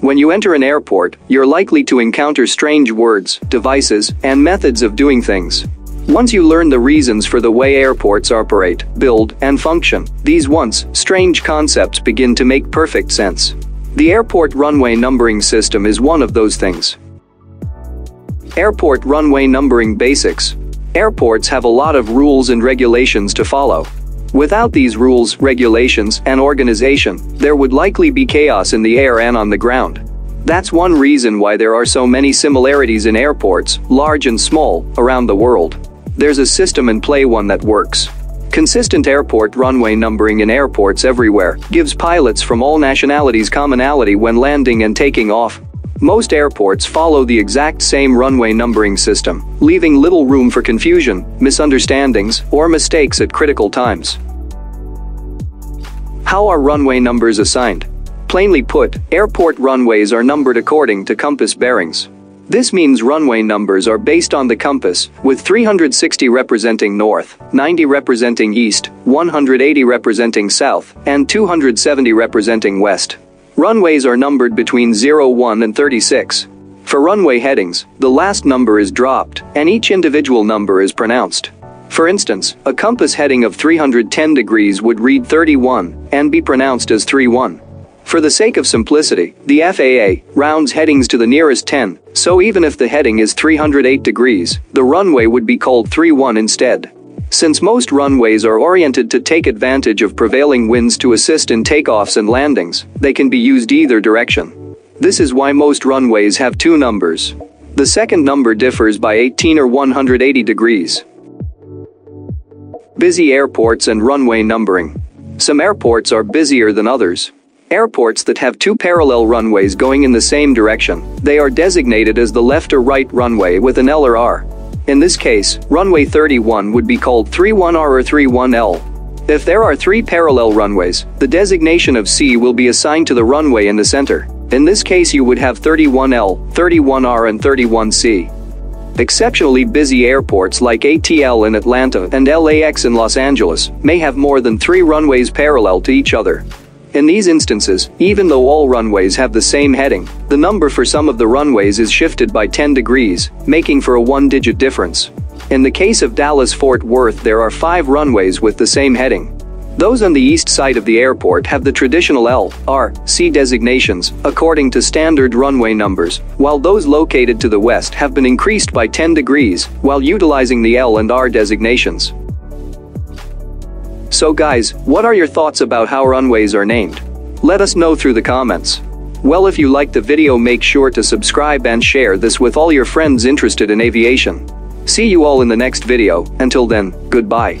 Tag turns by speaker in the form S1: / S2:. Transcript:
S1: When you enter an airport, you're likely to encounter strange words, devices, and methods of doing things. Once you learn the reasons for the way airports operate, build, and function, these once strange concepts begin to make perfect sense. The airport runway numbering system is one of those things. Airport runway numbering basics. Airports have a lot of rules and regulations to follow. Without these rules, regulations, and organization, there would likely be chaos in the air and on the ground. That's one reason why there are so many similarities in airports, large and small, around the world. There's a system in play one that works. Consistent airport runway numbering in airports everywhere gives pilots from all nationalities commonality when landing and taking off. Most airports follow the exact same runway numbering system, leaving little room for confusion, misunderstandings, or mistakes at critical times. How are runway numbers assigned? Plainly put, airport runways are numbered according to compass bearings. This means runway numbers are based on the compass, with 360 representing north, 90 representing east, 180 representing south, and 270 representing west. Runways are numbered between 01 and 36. For runway headings, the last number is dropped, and each individual number is pronounced. For instance, a compass heading of 310 degrees would read 31 and be pronounced as 31. For the sake of simplicity, the FAA rounds headings to the nearest 10, so even if the heading is 308 degrees, the runway would be called 31 instead. Since most runways are oriented to take advantage of prevailing winds to assist in takeoffs and landings, they can be used either direction. This is why most runways have two numbers. The second number differs by 18 or 180 degrees. Busy airports and runway numbering. Some airports are busier than others. Airports that have two parallel runways going in the same direction, they are designated as the left or right runway with an L or R. In this case, runway 31 would be called 31R or 31L. If there are three parallel runways, the designation of C will be assigned to the runway in the center. In this case you would have 31L, 31R and 31C. Exceptionally busy airports like ATL in Atlanta and LAX in Los Angeles may have more than three runways parallel to each other. In these instances, even though all runways have the same heading, the number for some of the runways is shifted by 10 degrees, making for a one-digit difference. In the case of Dallas-Fort Worth there are five runways with the same heading. Those on the east side of the airport have the traditional L, R, C designations, according to standard runway numbers, while those located to the west have been increased by 10 degrees, while utilizing the L and R designations. So guys, what are your thoughts about how runways are named? Let us know through the comments. Well if you liked the video make sure to subscribe and share this with all your friends interested in aviation. See you all in the next video, until then, goodbye.